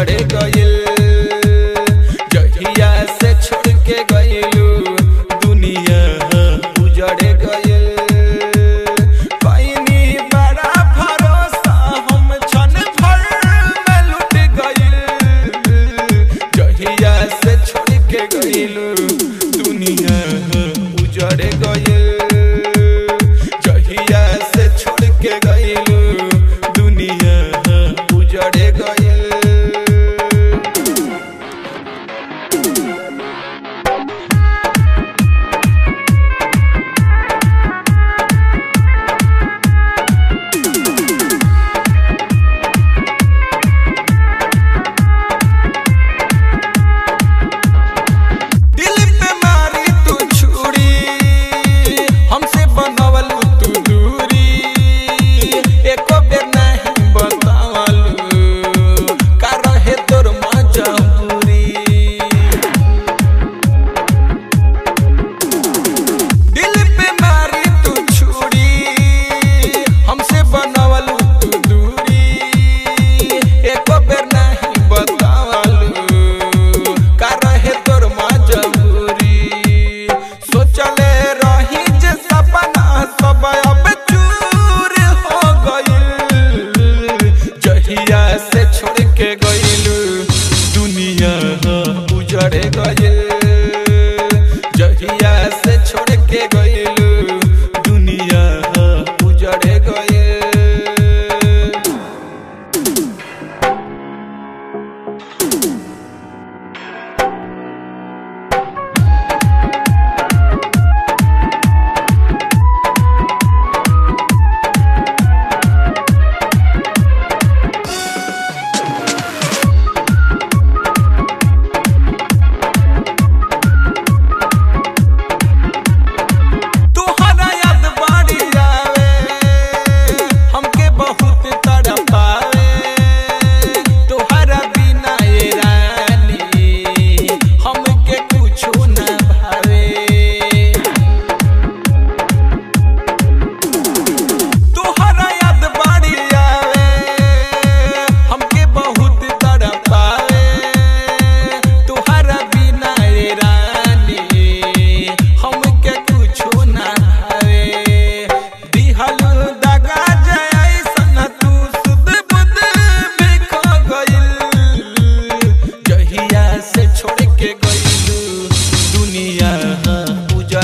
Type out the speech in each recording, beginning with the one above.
चढ़ गइल। जहिया से छोड़ के गइलू, दुनिया उजड़ गइल। से छोड़ के दुनिया से छोड़ के दुनिया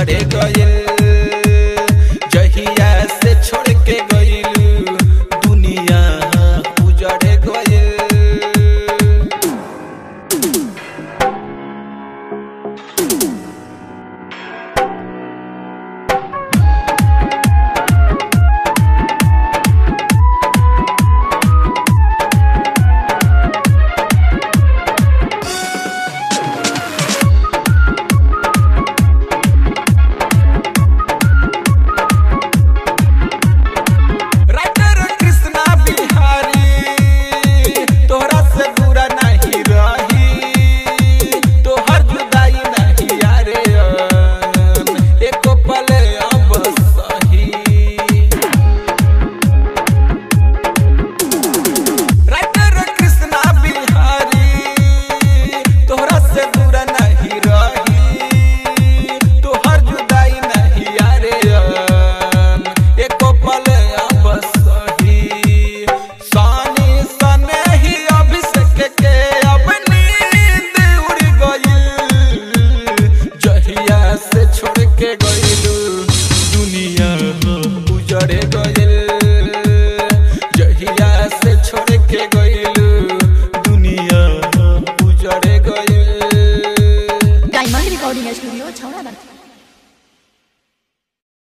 they go